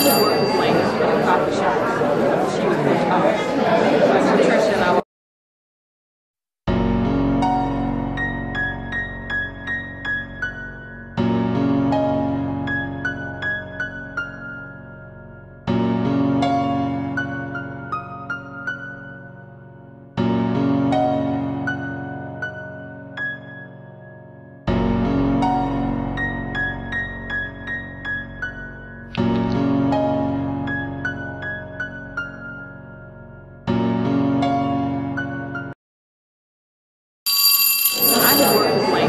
I could work with ladies for the coffee shop. important